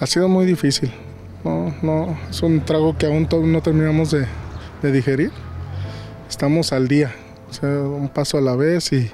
Ha sido muy difícil. No, no, es un trago que aún no terminamos de, digerir. Estamos al día, un paso a la vez y,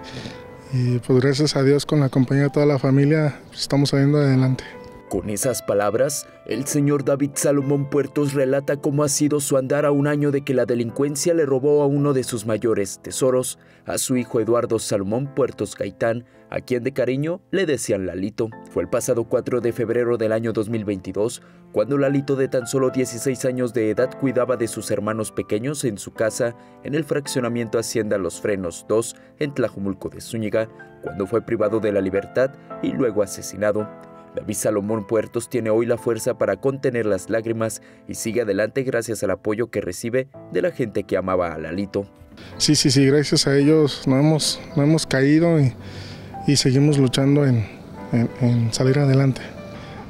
y pues gracias a Dios con la compañía de toda la familia estamos saliendo adelante. Con esas palabras, el señor David Salomón Puertos relata cómo ha sido su andar a un año de que la delincuencia le robó a uno de sus mayores tesoros, a su hijo Eduardo Salomón Puertos Gaitán, a quien de cariño le decían Lalito. Fue el pasado 4 de febrero del año 2022 cuando Lalito de tan solo 16 años de edad cuidaba de sus hermanos pequeños en su casa en el fraccionamiento Hacienda Los Frenos 2 en Tlajumulco de Zúñiga, cuando fue privado de la libertad y luego asesinado. David Salomón Puertos tiene hoy la fuerza para contener las lágrimas y sigue adelante gracias al apoyo que recibe de la gente que amaba a Lalito. Sí, sí, sí, gracias a ellos no hemos, no hemos caído y, seguimos luchando en, en salir adelante.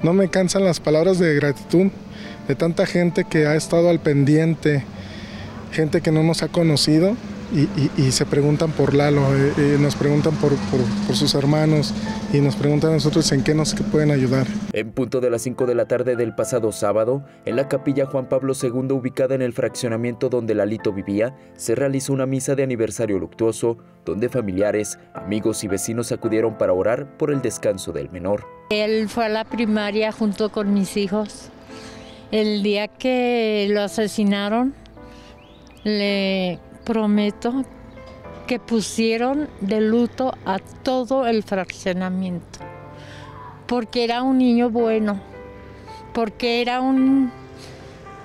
No me cansan las palabras de gratitud de tanta gente que ha estado al pendiente, gente que no nos ha conocido y, se preguntan por Lalo, eh, eh, nos preguntan por, sus hermanos y nos preguntan a nosotros en qué nos pueden ayudar. En punto de las 5 de la tarde del pasado sábado, en la capilla Juan Pablo II ubicada en el fraccionamiento donde Lalito vivía, se realizó una misa de aniversario luctuoso donde familiares, amigos y vecinos acudieron para orar por el descanso del menor. Él fue a la primaria junto con mis hijos. El día que lo asesinaron, le prometo que pusieron de luto a todo el fraccionamiento, porque era un niño bueno, porque era un,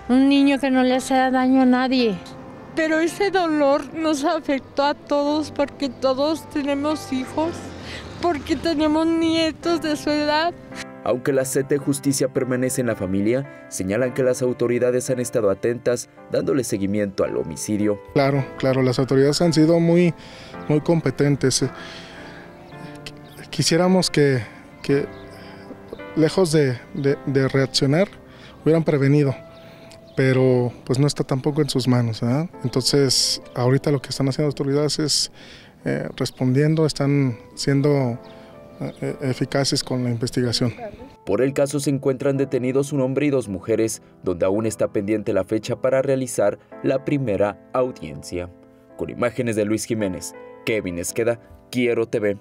un niño que no le hacía daño a nadie. Pero ese dolor nos afectó a todos porque todos tenemos hijos, porque tenemos nietos de su edad. Aunque la sed de justicia permanece en la familia, señalan que las autoridades han estado atentas dándole seguimiento al homicidio. Claro, claro, las autoridades han sido muy, muy competentes. Quisiéramos que, lejos de, reaccionar, hubieran prevenido, pero pues no está tampoco en sus manos. Entonces, ahorita lo que están haciendo las autoridades es eh, respondiendo, están siendo eh, eficaces con la investigación. Por el caso se encuentran detenidos un hombre y dos mujeres, donde aún está pendiente la fecha para realizar la primera audiencia. Con imágenes de Luis Jiménez, Kevin Esqueda, Quiero TV.